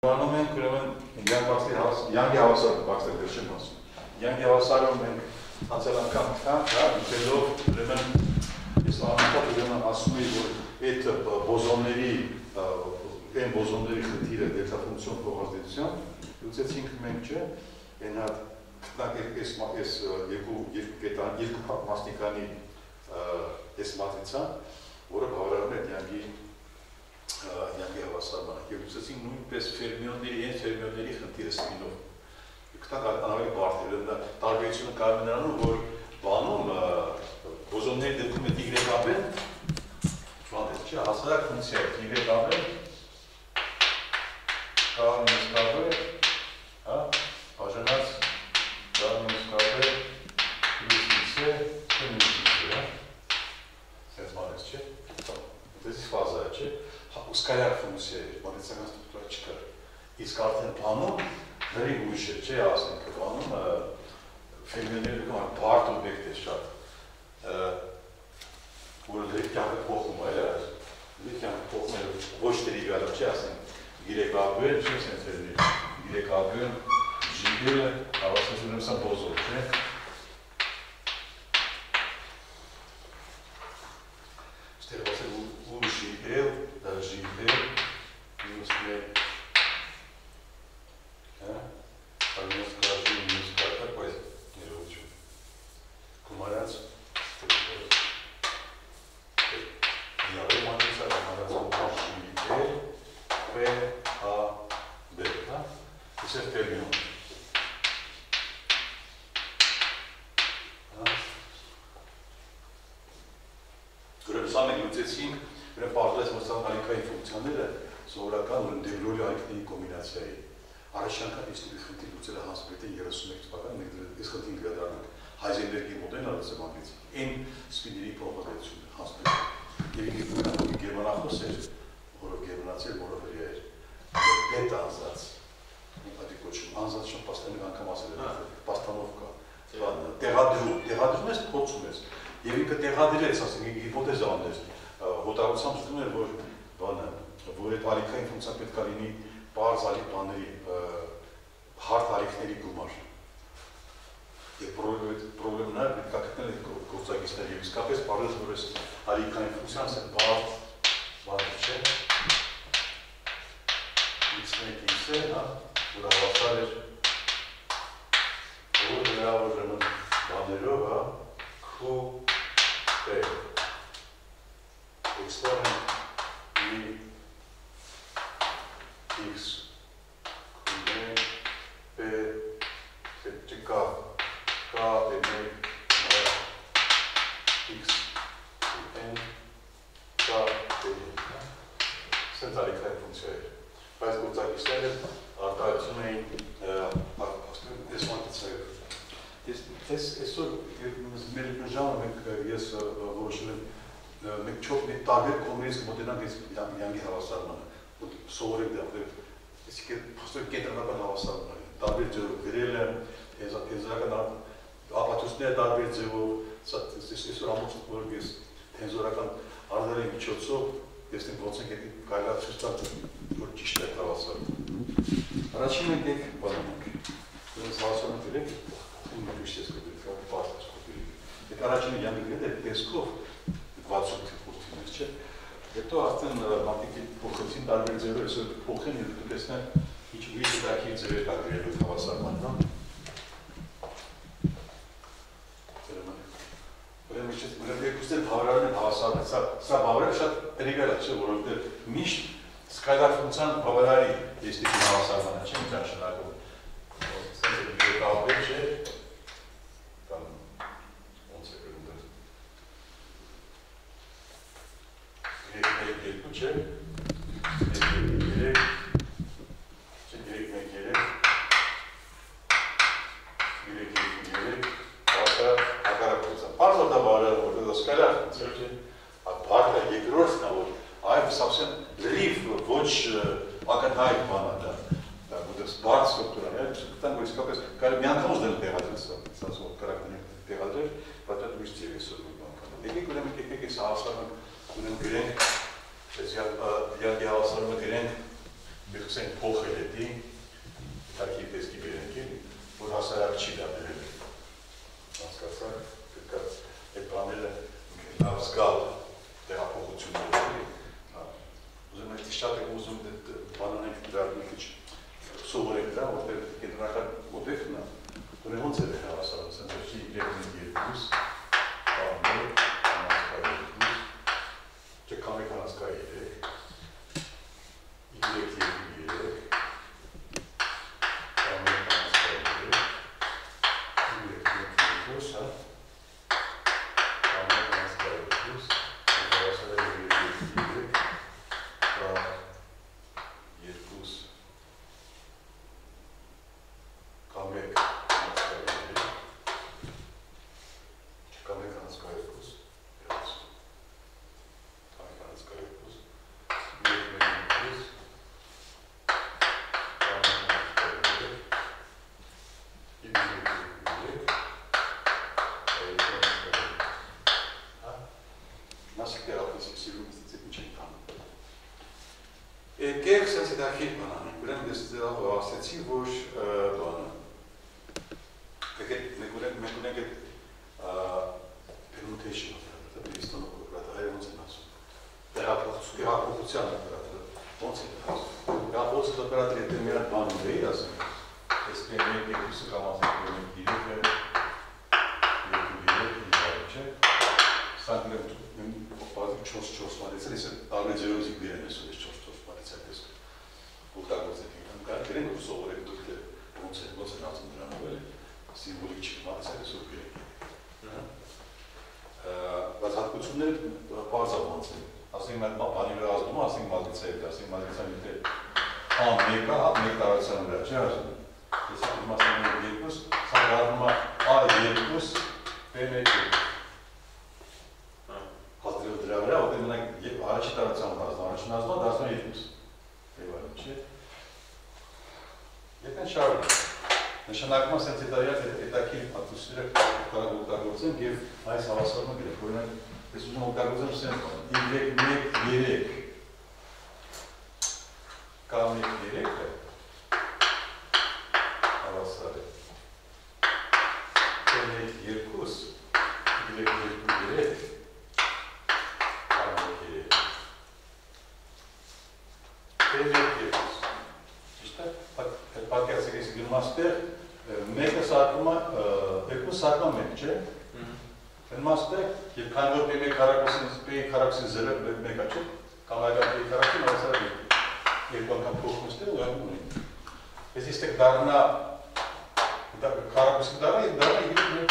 Բանում ենք ուրեմն Յանգի Յանգի հավասարը բացել դերշեմ ասում։ Յանգի հավասարը մենք անցյալ անգամ կա, հա, դիտելով ուրեմն ես անընդհատ ուրեմն ասում եի, որ այդ բոզոնների այն բոզոնների խնդիրը դելտա ֆունկցիոն փոխազդեցության լուծեցինք մենք չէ, այն հատ գտնակ այս այս երկու երկու կետան երկու մասնիկանի այս մատրիցան, որը բավարարում է Յանգի Յանգի հավասարմանը եւ լուծեցին նույնպես ֆերմիոնների, այն ֆերմիոնների խնդիրը սպինով։ Կտակ ավելի բարդ է, դա տարբերությունը կարող է նրանում, որ բանում բոզոնների դեպքում է y-աբեն, բանես չէ, հասարակ ֆունկցիա է y-աբեն, կա մյուս ուսկայակ ֆունկցիա էր, մատիսական ստրուկտուրա չկար։ Իսկ արդեն բանում դրի ուրիշ է, չէ, ասենք, բանում ֆերմիոները կամ բարդ օբյեկտ է շատ։ Որը դրի կյանքը փոխում է, դրի կյանքը փոխում է ոչ տրիվիալ, չէ, ասենք, գիրեկաբեր, չէ, սենց ֆերմի, գիրեկաբեր, ժիգերը, հավասարում սա բոզոր, չէ։ Ստեղ ասել ու ժիգել, държите, но сме կոմբինացիայի։ Առաջին անգամ իսկ դեպի խնդիր լուծել է Հանսպետին 31 թվականին մենք այս խնդիրը գրադարանք Հայզենբերգի մոդելը լուսամատից։ Այն սպիների փոխադրությունը Հանսպետին։ Եվ ինքը գերմանախոս էր, որը գերմանացի էր, որը հրյա էր։ Պետ անզած։ Ինքնատի կոչում անզած շան պաստանիկ անգամ ասել է, պաստանովկա։ Տեղադրում, տեղադրում ես, փոխում ես։ Եվ ինքը տեղադրեց, ասենք, հիպոթեզա աներ հոտարությամբ զգում էր, որ բանը, որ այդ ալիքային ֆունկցիան պետք է լինի բարձ ալիք բաների հարթ ալիքների գումար։ Եվ պրոբլեմն է պետք է գտնել այդ գործակիցները եւ իսկապես բարձր որ այս ալիքային ֆունկցիան է բարձ բանը չէ։ X1 x-ը, հա, որ հավասար էր որ դրա ուրեմն բաներով, հա, Q P exponent e x q p p k k n x n k n սենտրալի քայլ ֆունկցիա է բայց գործակիցները արտահայտում էին այս մատուցայով ես այսօր մեր ժամը մենք ես որոշել եմ մենք չոք մի տարբեր կողմերից կմոտենանք այս հավասարմանը ու սովորել դեպքում իսկեն փոստը կենտրոնական հավասարմանը տարբեր ձևով գրել եմ եզրական ապացույցները տարբեր ձևով այսօր ամուսնուք որ ես թեզորական արդարի միջոցով ես դեմ ոնց ենք կարելի ցույցած որ ճիշտ է հավասարը առաջինը դեք բանանք ես հավասարում դրեք ու միշտ կգրեք պատասխան կգրեք այդ առաջինը յանդգրել է տեսքով 60 քուրտինից չէ Հետո արդեն մատիկի փոխեցին տարբեր ձևեր, այսօր փոխեն եւ դուք տեսնեք ինչ ուրիշ դակի ձևեր կա գրելու հավասարման, հա։ Ուրեմն ինչ ուրեմն երկուսն բավարարում են հավասարը, սա սա բավարարը շատ տրիվիալ է, չէ, որովհետեւ միշտ սկալար ֆունկցիան բավարարի ես դեպի հավասարմանը, չէ, ինչ նշանակում։ Սա դեպի կապը չէ, երկու չէ, երեք, չէ, երեք մեկ երեք, երեք երկու երեք, բարձա հակարակործան։ Պարզ որ դա բարը, որ դա սկալար, չէ, բարձա երկրորդն է, որ այվ սավսեն լրիվ ոչ ակնհայտ բան է դա, դա որտես բարձ ստրուկտուրա է, կտան որ իսկապես կարելի մի անգամ ուզել տեղադրել սա, սա սո կարակտանի տեղադրել, բայց դա դուրս չի այսօր մի բան։ Եկեք ուրեմն եկեք այս հավասարը ուրեմն գրենք Ես յանգի հավասարումը գրենք Մենք ասենք փոխել է դի, տակի տեսքի բերենքին, որ հասարակ չի դա E kijk sen se daar geen banaan. Ik ben dus de associe voor banaan. Kijk, me gurek me gurek permutation. Tabii İstanbul kurata hayvanın nasıl? տեղափոխության օպերատորը ոնց է դա տեղափոխած օպերատորի դեմ մի հատ բան ունի ասեմ ես մի երկուսը կամ ասեմ երկու երեք չէ սանգրեմ բազի 4-4 մատեցել ես արմեջերոզիկ դերեն ես ես 4-4 մատեցել ես օգտագործել եմ կա դերեն ու սովորել դուք դե ոնց է ոնց է ասում դրան ու սիմվոլիկ չի մատեցել ես ու գերեք բայց հատկությունները բարձր են ասենք այդ բանի վրա ազդում, ասենք է, ասենք մագնիսա մի ան մեկը, հատ մեկ տարածության վրա, չէ՞ ասում։ Ես ասում ասեմ երկուս, սա դառնում է A2 B1 հազրով դրա վրա, որտեղ մենակ առաջի տարածության բազա, առաջին ազդումը դարձնում է 2։ Եվան, չէ՞։ Եկան շարունակ։ Է սենց հետարյալ հետաքրքիր հատուցները կարող օգտագործենք եւ այս հավասարումը գրենք, օրինակ Ես ուզում օգտագործեմ սենց y1 3 կամ 1 3-ը չէ։ Իմաստը, եւ քանի որ P1 քառակուսին P1 քառակուսին 0-ը մեկա չէ, կամ այլ P1 քառակուսին հասար է։ Երկու անգամ փոխումստը ուղղում ունի։ Ես իստեղ դառնա դա քառակուսի դառնա, դառնա 1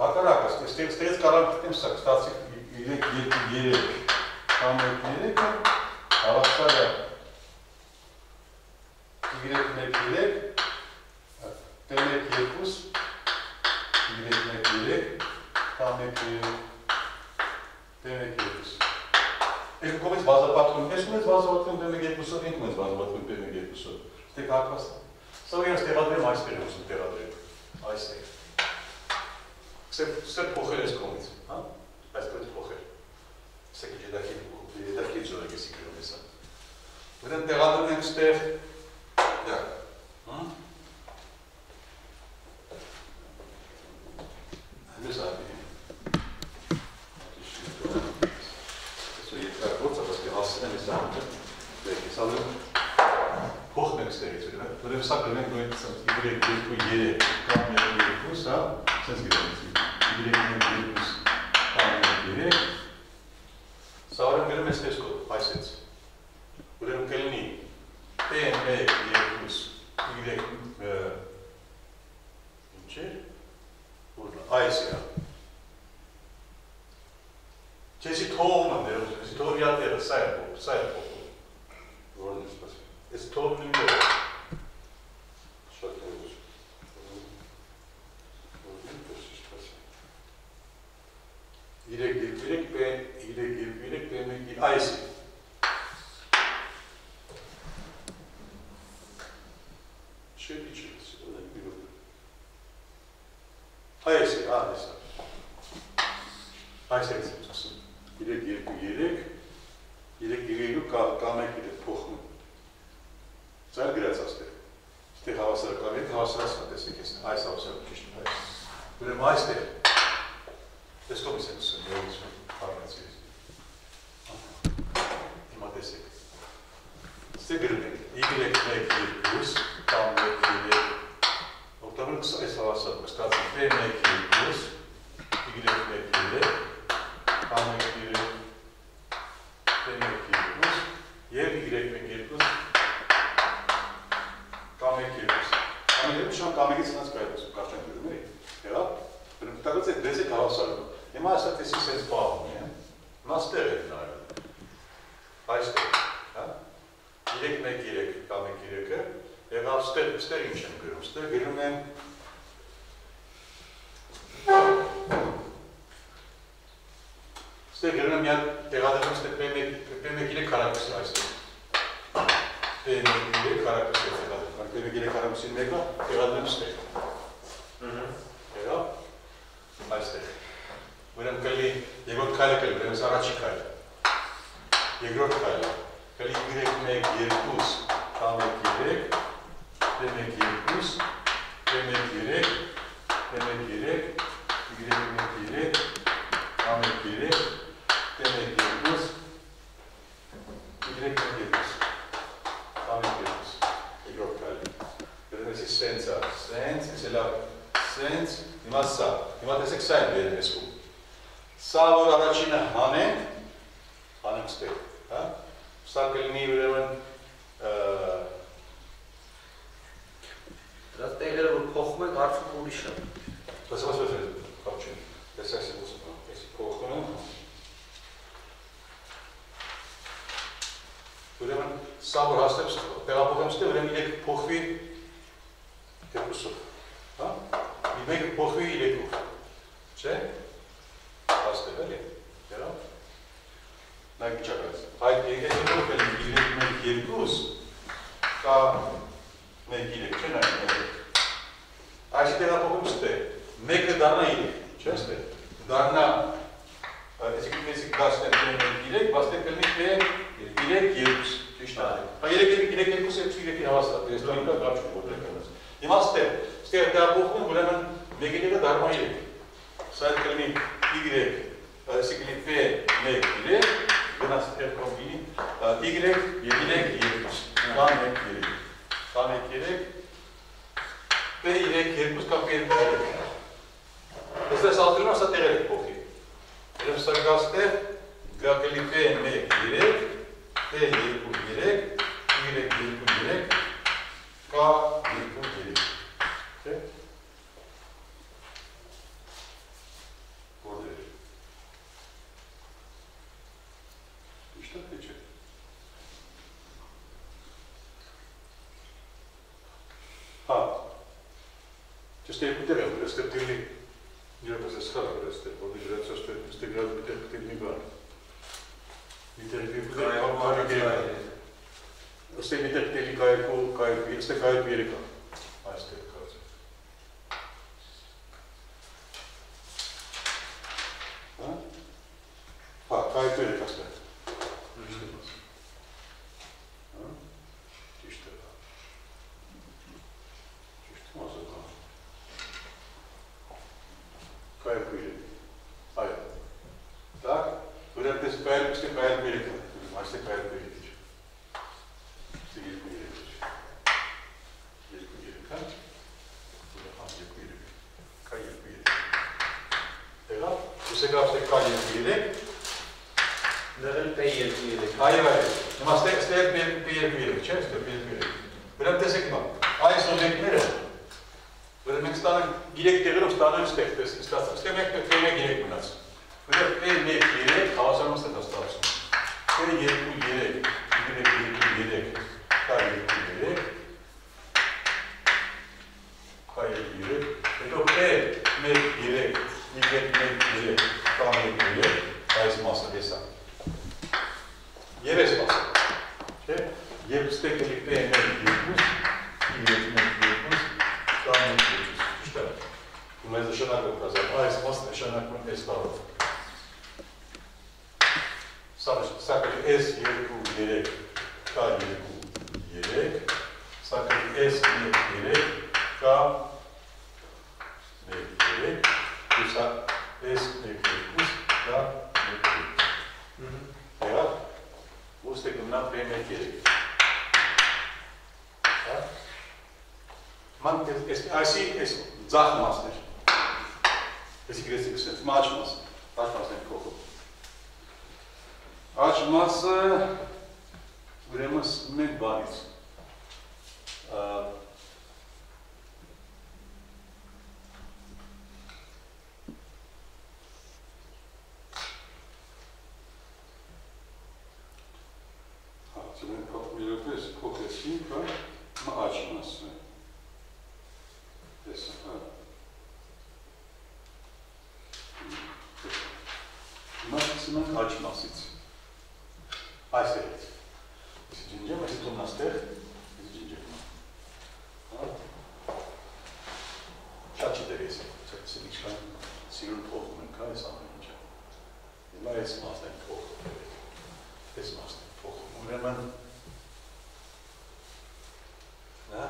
Հակառակը, ստերից ստերից կարող գտնեմ սա, ստացի 3-2-3 կամ 3-ը հավասար է y1-3 t1-2 y1-3 կամ 1-3 t1-2 Եք կողից բազապատվում, ես ունեց բազապատվում t1-2-ով, ինք ունեց բազապատվում t1-2-ով, ստեք հարկվասը։ Սա ես տեղադրեմ այսպես եմ ուզում տեղադրեմ, այստեղ։ Սեր փոխել ես կողից, հա? Բայց պետք փոխել։ Սա քիչ դակի դակի ձորը գեսի գրում էսա։ Որն տեղադրում ենք ստեղ դա։ Հայաստանում մի հատ տեղադրում ստեփ P1-3 քառակուսի այստեղ։ P1-3 քառակուսի տեղադրում։ P1-3 քառակուսի մեկը տեղադրում ստեփ։ Ահա։ Երա։ Այստեղ։ Ուրեմն կլի երկրորդ քայլը կլի, ուրեմն առաջի քայլը։ Երկրորդ քայլը կլի Y1 2 կամ 3 P1 2 P1 3 P1 3 Y1 3 P1 3 P1 2 Y1 2 կամ 2 Երկրորդ քայլը։ Ուրեմն էսի սենսա, սենս, էսի լավ սենց, հիմա սա, հիմա տեսեք սա են վերում ես կում։ Սա, որ առաջինը հանենք, հանենք ստեղ, հա? Սա կլինի ուրեմն Դրանց տեղերը որ փոխում ենք, արդյոք ուրիշ է։ Բայց ո՞նց է կապ չունի։ Տեսեք ես ուսում, ես փոխում եմ։ Ուրեմն սա որ հաստատ տեղափոխեմ ստեղ, ուրեմն իրեք փոխվի երկուսով, հա? Մի մեկը փոխվի իրեկով, չէ՞։ Հաստատ էլի, երա։ Նայ ճակած։ Այդ երկու կլինի իրեք մեկ երկուս, կա մեկ իրեք, չէ՞ նայ։ Այս տեղափոխում ստեղ, մեկը դառնա իրեք, չէ՞ ստեղ։ Դառնա այսինքն մենք դասներ ունենք իրեք, բաստե կլինի թե իրեք երկուս, ճիշտ է։ Հա երեք երեք երկուս է իրեկի հավասար, ես լոյնկա կապ չունի որտեղ կնաս։ Հիմա ստեղ, ստեղ տեղափոխում ուրեմն մեկը դառնա իրեք։ Սա կլինի y, այսինքն p1 3 գնաց ստեղ կոմբինի y եւ y 2 կամ 1 3 կամ 1 3 p3 2 կամ p3 3 Este saldırma să te recopi. Evsargaste gagalife emek direk, te yapı direk, direk yapı direk, ka yapı direk. Okay. Ha, care cu Erica asta. Știu. Știu, mă să Кайл Куйлин. Ай. Так? Вариант из Кайл, после Кайл Берега. Мастер Кайл Берегович. Сергей Куйлинович. Есть Куйлин, да? Ага, есть Куйлин. Кайл Куйлин. Եղավ, ու сега ստե մենք ստանանք 3 տեղերով ստանանք ստեղ, տեսեք, ստացանք։ Ստեղ մենք պետք է 3 մնաց։ Ուրեմն P1 3 հավասարում դա ստացվում։ P2 3, Y2 3, K2 3, K2 3, հետո P1 3, Y1 3, K1 3, այս մասը դեսա։ Եվ այս մասը։ Չէ՞։ Եվ ստեղ կլի P1 2, Y1 2, կամ Ճիշտ է։ մեզ նշանակում կազամ, այս մաս նշանակում են այս բառով։ Սա սա կլի S 2 3 կա 2 3 սա կլի S 1 3 կա 1 3 ու սա S 1 2 կա 1 3 Եղավ, ուստի կմնա P1 3 Հա? Ման այսի այս ձախ մասն սենց, մաչ մաս, աչ մասն ենք կողում։ Աչ մասը ուրեմն մեկ բանից։ ծնենք մի րոպես փոխեցինք, հա, աչ մասը։ Տեսա, հա։ Մասը մենք աչ մասից։ Այս էից։ Իսկ ջինջեմ, այս տունն աստեղ, իսկ ջինջեմ։ Հա։ Շատ չի դեր ես, ցեցի ինչքան սիրուն փոխում ենք, հա, այս ամեն ինչը։ Հիմա այս մասն ենք փոխում։ Այս մասն ենք փոխում։ Ուրեմն Հա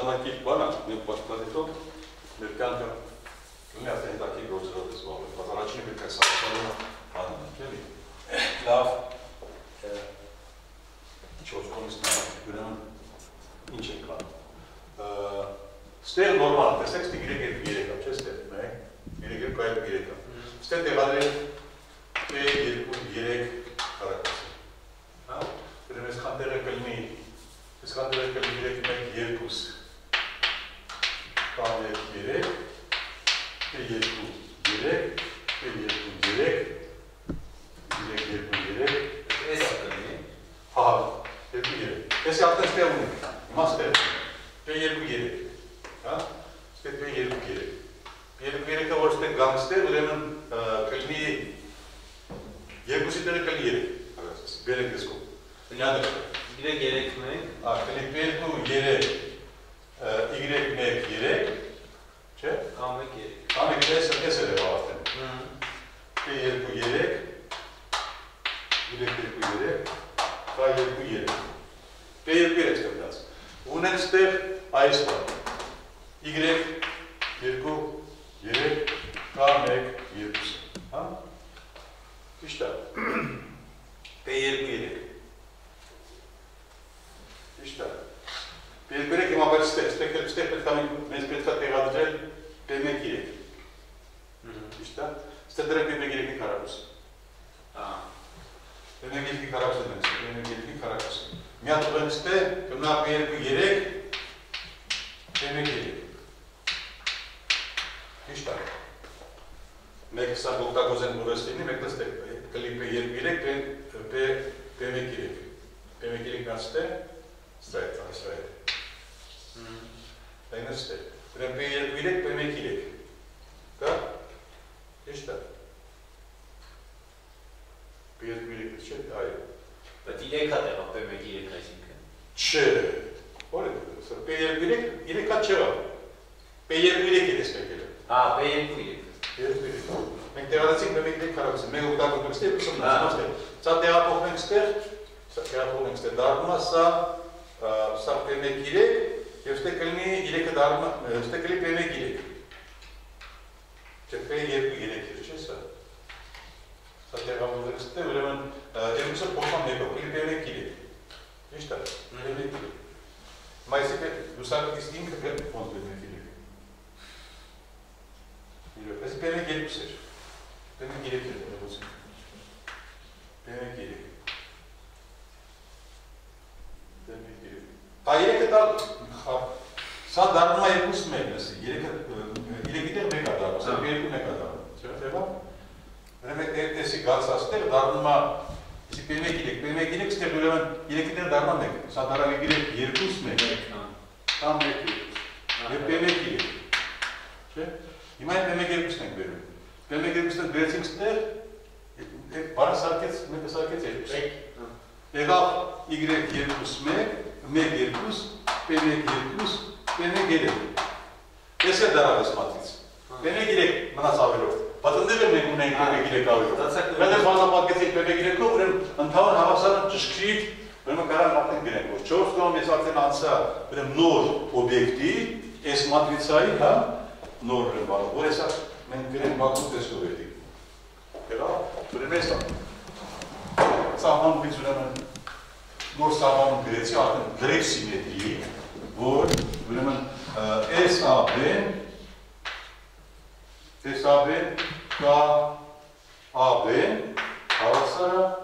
շարունակի բանա, մենք պաշտպանիտով մեր կյանքը ունի արտահայտակի գործերով զբաղվել։ Բայց առաջինը պետք է սահմանալու անում, էլի։ Լավ չորս կողմից ուրեմն ինչ է կա։ Ստեղ նորմալ, տեսեք, ստի 3-3-3-ա, չէ՞ ստեղ 1, 3-2-3-ա։ Ստեղ տեղադրել P2 3 հարկացի։ Հա՞։ Դրանից խանդերը կլինի, իսկ խանդերը կլինի 3 1 2 կամ 3 3 2 3 2 3 3 2 3 Էս է կլինի։ հա 2 3 Ես արդեն ստեղ ունենք հիմա ստեղ 2 3 հա ստեղ 2 3 2 3-ը որ ստեղ գամ ստեղ ուրեմն կլինի երկուսի տեղը կլինի 3 բերեք ես կողմ Նյադը 3 3 1 Ա, կլիկ 2 3 y1 3 չէ՞։ կամ 1 3։ Անը դες էս է եղավ արդեն։ P2 3 y2 3 կա 2 3 P2 3 ստեղծած։ Ունենք ստեղ այս բան։ y 2 3 կա 1 2 հա Ճիշտ է։ P2 3 Ճիշտ է։ Բերբերեք հիմա բայց ստեղ, ստեղ ստեղ պետք է մեզ պետք է տեղադրել P1 3։ Ճիշտ է։ Ստեղ դրեք P1 3-ի քառակուսը։ Ահա։ P1 3-ի քառակուսը դրանց, P1 3-ի քառակուսը։ Մի հատ ուղենք ստեղ, կմնա P2 3 P1 3։ Ճիշտ է։ Մեկը սա օգտագործեն ուղեստինի, մեկը ստեղ կլի P2 3 P P1 3։ P1 3-ն ստեղ Straight, Այնը ստեղ։ Ուրեմն P2 3, P1 3։ Կա։ Ճիշտ է։ P2 3, չէ՞, այո։ Բայց 3 հատ եղավ P1 3 այսինքն։ Չէ։ Որը սա P2 3, 3 հատ չէ։ P2 3 է դեսպեկել։ Հա, P2 3։ P2 3։ Մենք տեղացինք P1 3 քառակուսը, մենք ենք ստեղ, ուսում ենք։ Սա տեղափոխենք ստեղ, սա տեղափոխենք ստեղ, դառնում է սա սա P1 3 Eftekalini ile kadar mı? Eftekali pene gile. Чакай ги ето ги лекирче е са. Са тя го възрастите, времен, ето са по-сам неко, или те не кили. Ништа, не не кили. Май сега, до сега ти стинка, къде фонд ли не кили? Или, ето пене ги лекирче. 1 2, p1 2, p1 3։ Ես էլ դարավես մատրից։ p1 3 մնաց ավերով։ Բայց ընդդեմ էլ մենք ունենք p1 3 ավերով։ Մենք էլ բանապատկեցինք p1 3-ով, ուրեմն ընդհանուր հավասարը ճշգրիտ ուրեմն կարող արդեն գրենք, որ 4 կողմ ես արդեն անցա, ուրեմն նոր օբյեկտի այս մատրիցայի, հա, նոր ուրեմն բանը, որ հեսա մենք գրենք բակում տեսքով էդի։ Հելա, ուրեմն ես սահմանուից ուրեմն նոր սահմանում գրեցի, արդեն գրեք սիմետրի, որ ուրեմն SAB SAB կա AB հավասարը ուրեմն